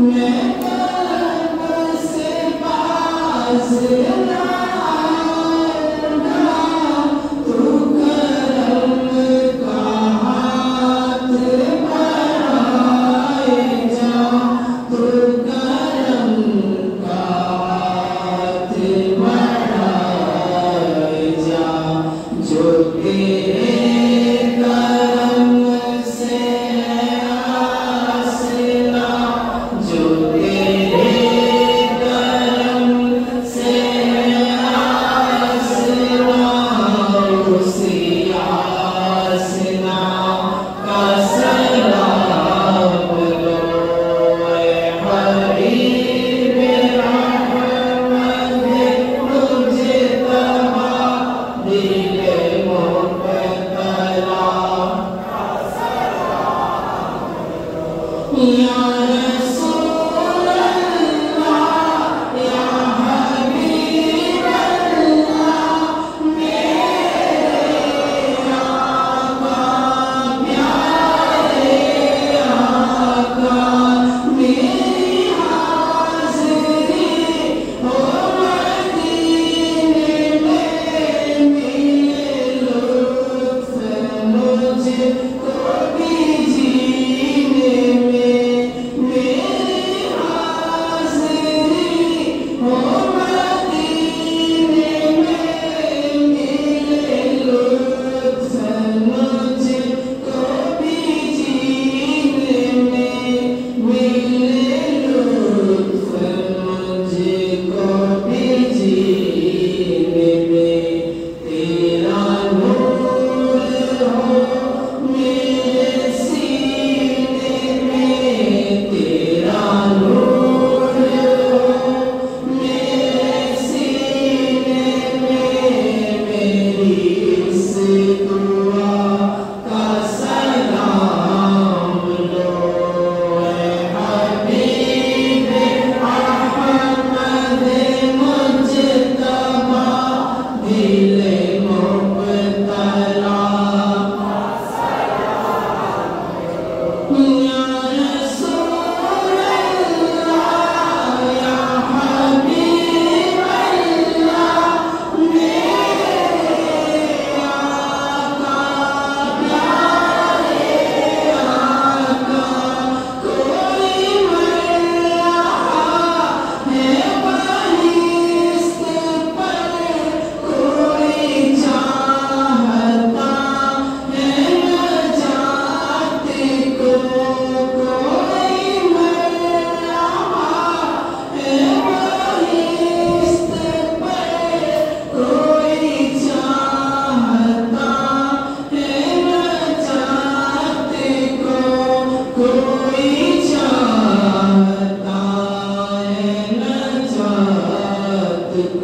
Yeah.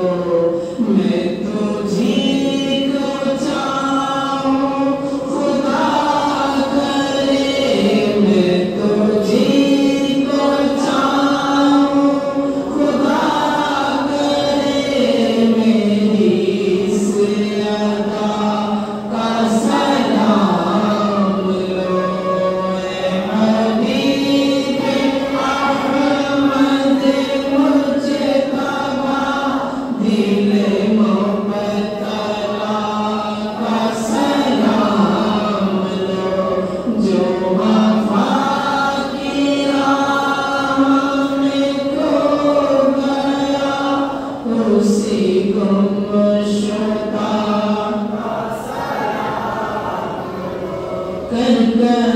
com Yeah.